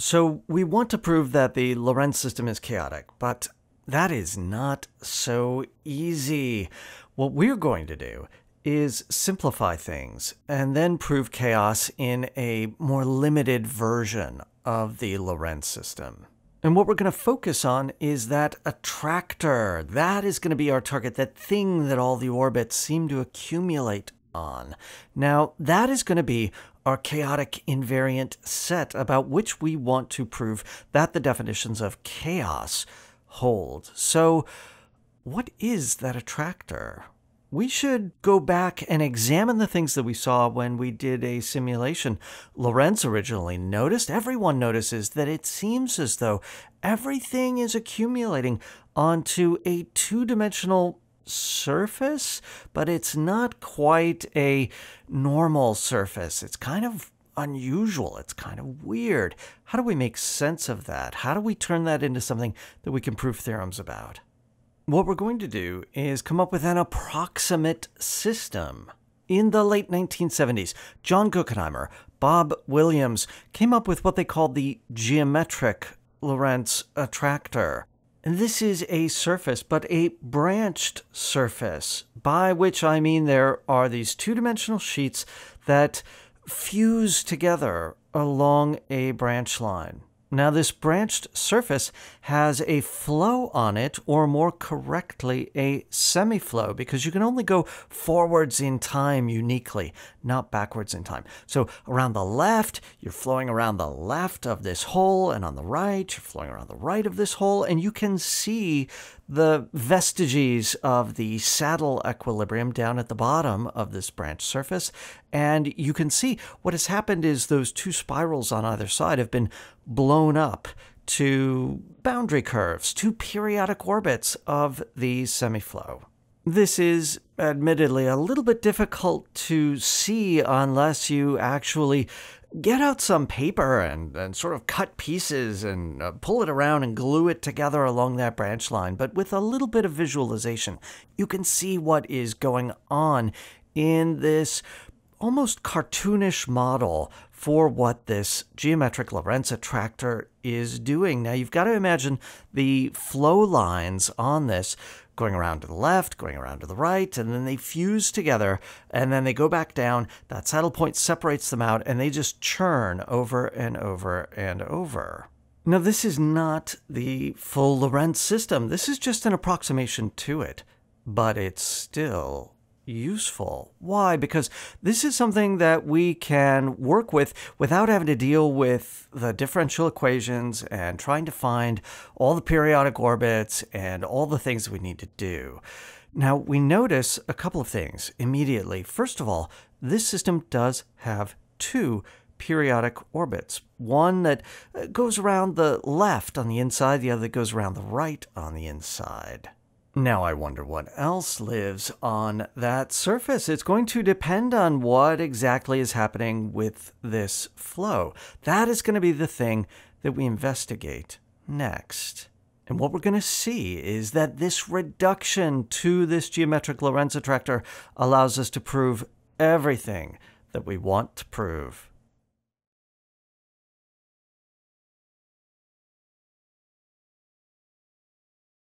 So we want to prove that the Lorenz system is chaotic, but that is not so easy. What we're going to do is simplify things and then prove chaos in a more limited version of the Lorenz system. And what we're going to focus on is that attractor. That is going to be our target, that thing that all the orbits seem to accumulate on. Now, that is going to be our chaotic invariant set about which we want to prove that the definitions of chaos hold. So, what is that attractor? we should go back and examine the things that we saw when we did a simulation. Lorenz originally noticed, everyone notices that it seems as though everything is accumulating onto a two dimensional surface, but it's not quite a normal surface. It's kind of unusual. It's kind of weird. How do we make sense of that? How do we turn that into something that we can prove theorems about? What we're going to do is come up with an approximate system. In the late 1970s, John Guckenheimer, Bob Williams came up with what they called the geometric Lorenz attractor. And this is a surface, but a branched surface, by which I mean there are these two dimensional sheets that fuse together along a branch line. Now, this branched surface has a flow on it, or more correctly, a semiflow, because you can only go forwards in time uniquely, not backwards in time. So, around the left, you're flowing around the left of this hole, and on the right, you're flowing around the right of this hole, and you can see the vestiges of the saddle equilibrium down at the bottom of this branch surface. And you can see what has happened is those two spirals on either side have been blown up to boundary curves, to periodic orbits of the semiflow. This is admittedly a little bit difficult to see unless you actually get out some paper and, and sort of cut pieces and uh, pull it around and glue it together along that branch line. But with a little bit of visualization, you can see what is going on in this almost cartoonish model for what this geometric Lorenz attractor is doing. Now, you've got to imagine the flow lines on this going around to the left, going around to the right, and then they fuse together, and then they go back down. That saddle point separates them out, and they just churn over and over and over. Now, this is not the full Lorenz system. This is just an approximation to it, but it's still useful. Why? Because this is something that we can work with without having to deal with the differential equations and trying to find all the periodic orbits and all the things we need to do. Now, we notice a couple of things immediately. First of all, this system does have two periodic orbits. One that uh, goes around the left on the inside, the other that goes around the right on the inside. Now, I wonder what else lives on that surface. It's going to depend on what exactly is happening with this flow. That is going to be the thing that we investigate next. And what we're going to see is that this reduction to this geometric Lorenz attractor allows us to prove everything that we want to prove.